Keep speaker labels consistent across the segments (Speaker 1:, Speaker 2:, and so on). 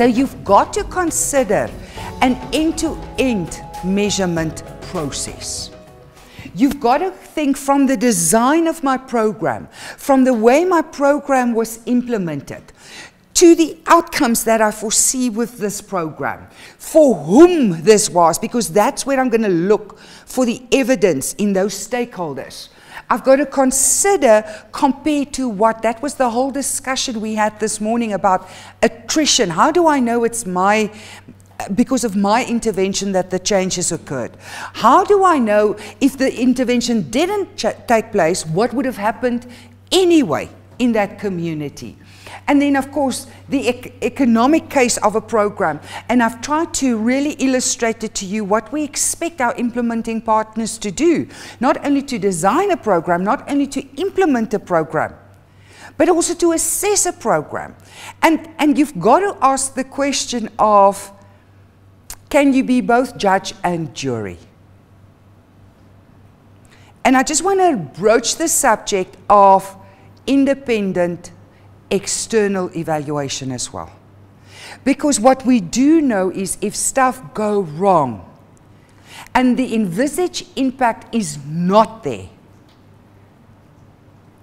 Speaker 1: So you've got to consider an end-to-end measurement process. You've got to think from the design of my program, from the way my program was implemented, to the outcomes that I foresee with this program, for whom this was, because that's where I'm going to look for the evidence in those stakeholders. I've got to consider compared to what that was the whole discussion we had this morning about attrition. How do I know it's my because of my intervention that the change has occurred? How do I know if the intervention didn't take place, what would have happened anyway in that community? And then, of course, the ec economic case of a program. And I've tried to really illustrate it to you what we expect our implementing partners to do. Not only to design a program, not only to implement a program, but also to assess a program. And, and you've got to ask the question of, can you be both judge and jury? And I just want to broach the subject of independent external evaluation as well. Because what we do know is if stuff go wrong and the envisaged impact is not there,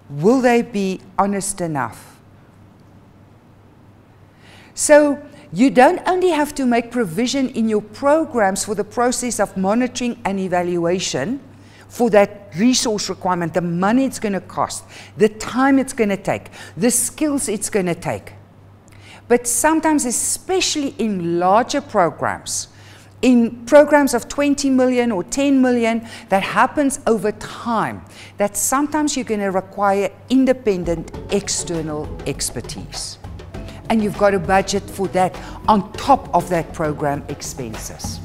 Speaker 1: will they be honest enough? So you don't only have to make provision in your programs for the process of monitoring and evaluation, for that resource requirement, the money it's going to cost, the time it's going to take, the skills it's going to take. But sometimes, especially in larger programs, in programs of 20 million or 10 million, that happens over time, that sometimes you're going to require independent external expertise. And you've got a budget for that on top of that program expenses.